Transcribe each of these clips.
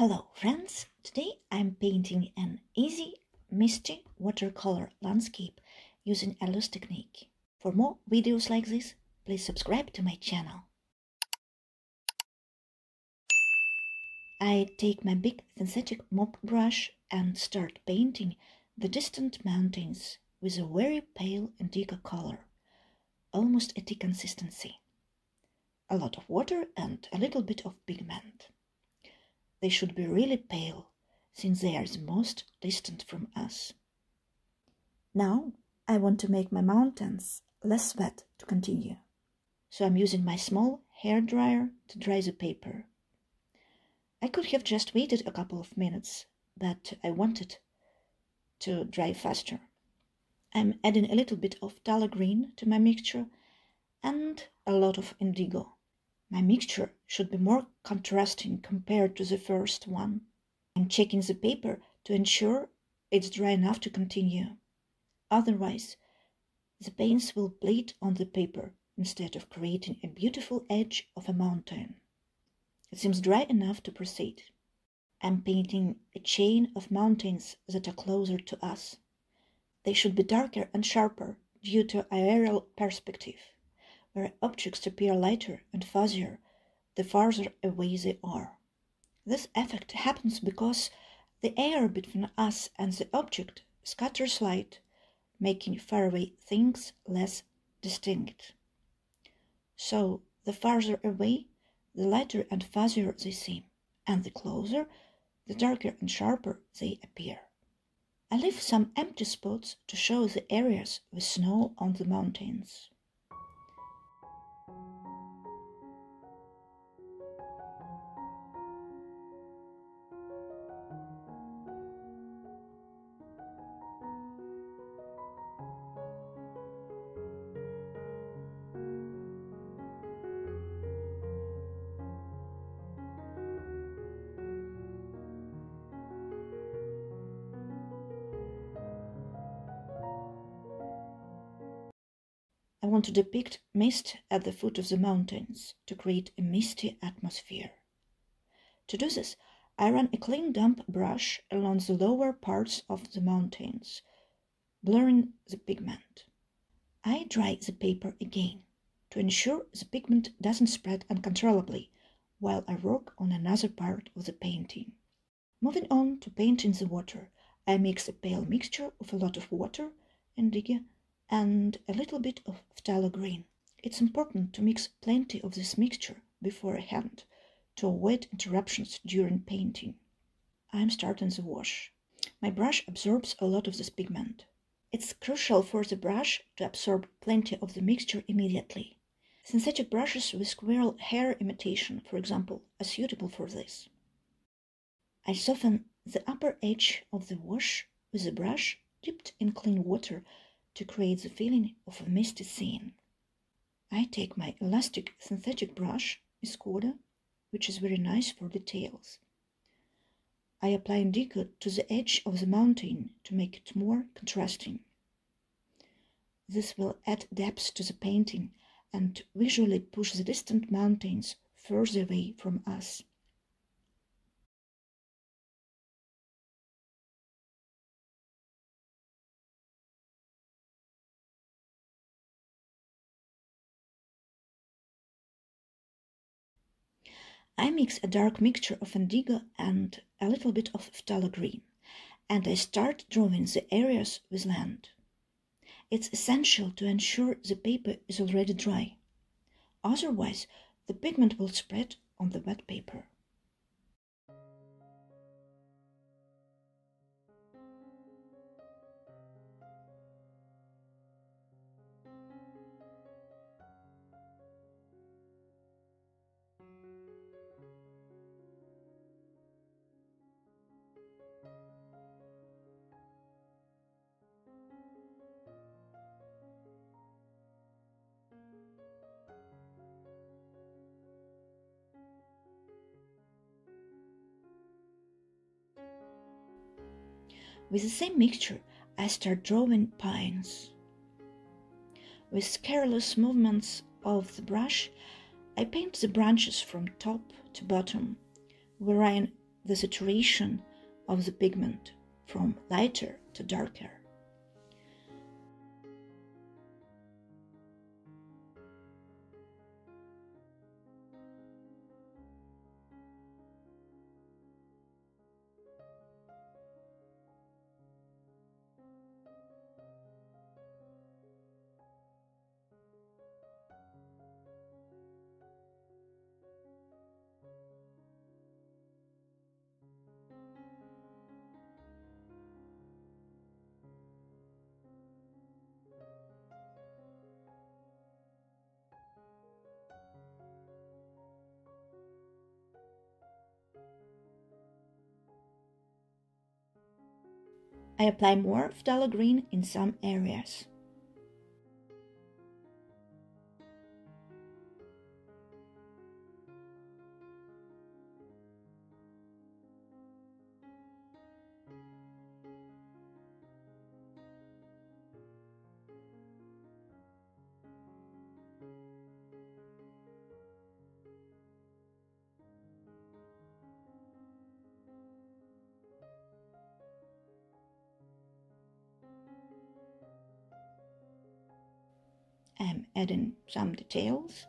Hello friends! Today I'm painting an easy, misty watercolor landscape using a loose technique. For more videos like this, please subscribe to my channel. I take my big synthetic mop brush and start painting the distant mountains with a very pale indigo color, almost a tea consistency. A lot of water and a little bit of pigment. They should be really pale, since they are the most distant from us. Now I want to make my mountains less wet to continue. So I'm using my small hair dryer to dry the paper. I could have just waited a couple of minutes, but I wanted to dry faster. I'm adding a little bit of phthalo green to my mixture and a lot of indigo. My mixture should be more contrasting compared to the first one. I'm checking the paper to ensure it's dry enough to continue. Otherwise, the paints will bleed on the paper instead of creating a beautiful edge of a mountain. It seems dry enough to proceed. I'm painting a chain of mountains that are closer to us. They should be darker and sharper due to aerial perspective, where objects appear lighter and fuzzier the farther away they are. This effect happens because the air between us and the object scatters light, making faraway things less distinct. So, the farther away the lighter and fuzzier they seem, and the closer, the darker and sharper they appear. I leave some empty spots to show the areas with snow on the mountains. Want to depict mist at the foot of the mountains to create a misty atmosphere. To do this, I run a clean damp brush along the lower parts of the mountains, blurring the pigment. I dry the paper again to ensure the pigment doesn't spread uncontrollably while I work on another part of the painting. Moving on to painting the water, I mix a pale mixture of a lot of water, indigo, and a little bit of phthalo green. It's important to mix plenty of this mixture beforehand to avoid interruptions during painting. I'm starting the wash. My brush absorbs a lot of this pigment. It's crucial for the brush to absorb plenty of the mixture immediately. Synthetic brushes with squirrel hair imitation, for example, are suitable for this. I soften the upper edge of the wash with a brush dipped in clean water to create the feeling of a misty scene. I take my elastic synthetic brush, Escoda, which is very nice for details. I apply indigo to the edge of the mountain to make it more contrasting. This will add depth to the painting and visually push the distant mountains further away from us. I mix a dark mixture of indigo and a little bit of phthalo green, and I start drawing the areas with land. It's essential to ensure the paper is already dry. Otherwise, the pigment will spread on the wet paper. With the same mixture, I start drawing pines. With careless movements of the brush, I paint the branches from top to bottom, varying the saturation of the pigment from lighter to darker. I apply more of phthalo green in some areas. I'm adding some details.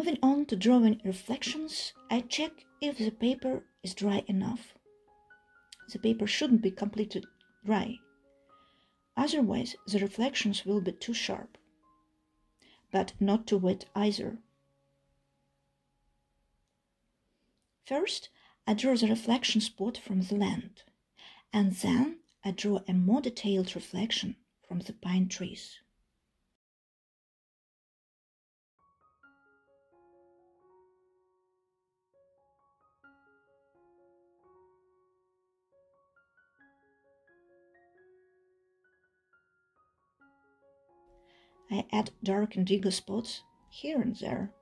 Moving on to drawing reflections, I check if the paper is dry enough. The paper shouldn't be completely dry, otherwise the reflections will be too sharp, but not too wet either. First, I draw the reflection spot from the land, and then I draw a more detailed reflection from the pine trees. I add dark and indigo spots here and there.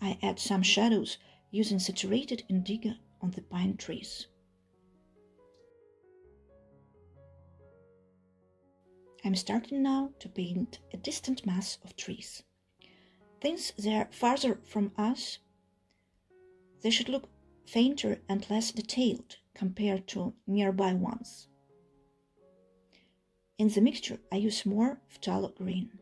I add some shadows using saturated indigo on the pine trees. I'm starting now to paint a distant mass of trees. Since they are farther from us, they should look fainter and less detailed compared to nearby ones. In the mixture, I use more phthalo green.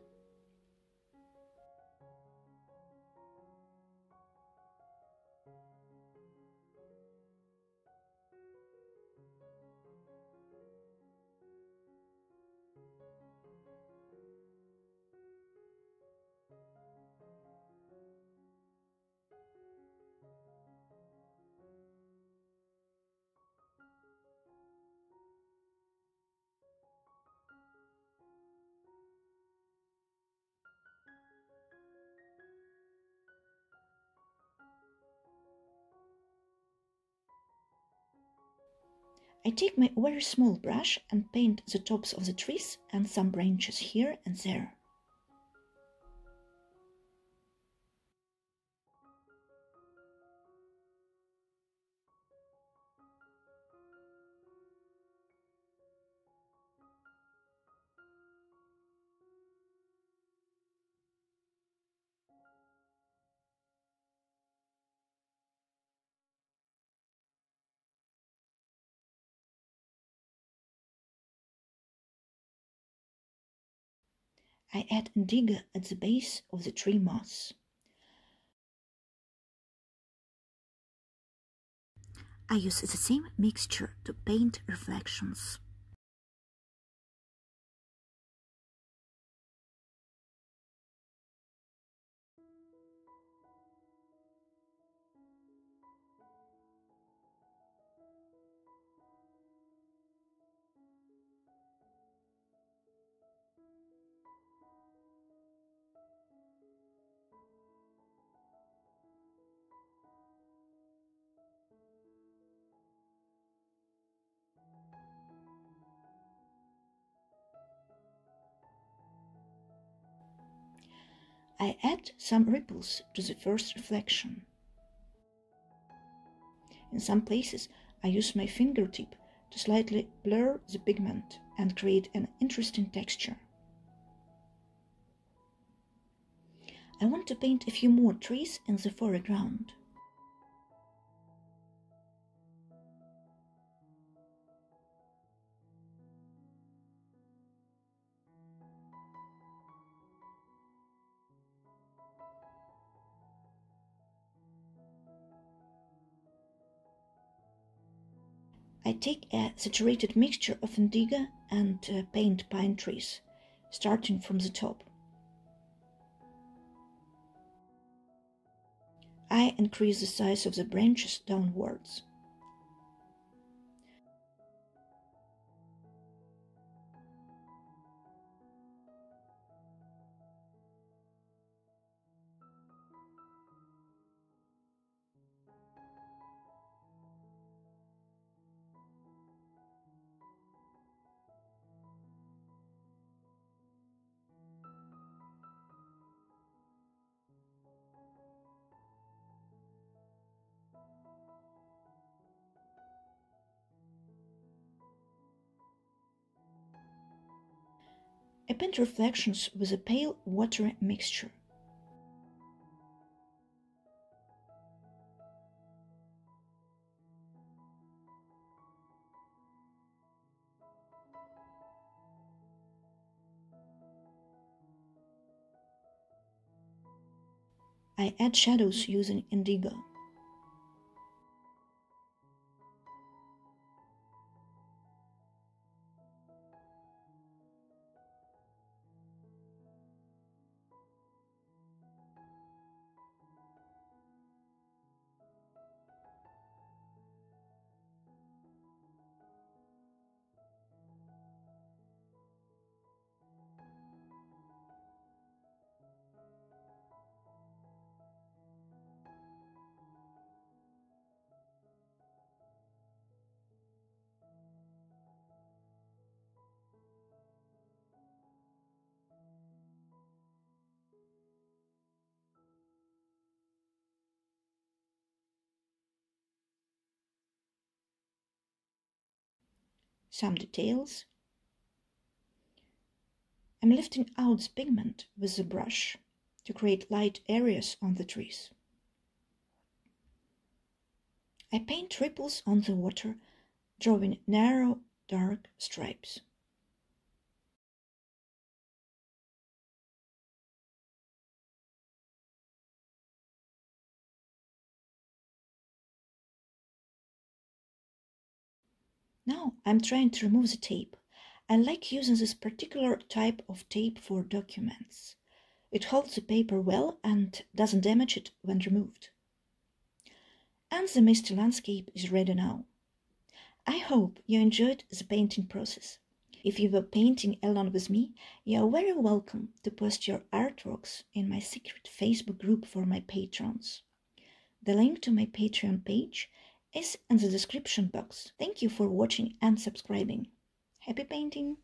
I take my very small brush and paint the tops of the trees and some branches here and there. I add indigo at the base of the tree moss. I use the same mixture to paint reflections. I add some ripples to the first reflection. In some places, I use my fingertip to slightly blur the pigment and create an interesting texture. I want to paint a few more trees in the foreground. I take a saturated mixture of indigo and uh, paint pine trees, starting from the top. I increase the size of the branches downwards. I paint reflections with a pale watery mixture. I add shadows using indigo. Some details. I'm lifting out the pigment with the brush to create light areas on the trees. I paint ripples on the water, drawing narrow, dark stripes. Now I'm trying to remove the tape. I like using this particular type of tape for documents. It holds the paper well and doesn't damage it when removed. And the misty landscape is ready now. I hope you enjoyed the painting process. If you were painting along with me, you are very welcome to post your artworks in my secret Facebook group for my patrons. The link to my Patreon page is in the description box. Thank you for watching and subscribing. Happy painting!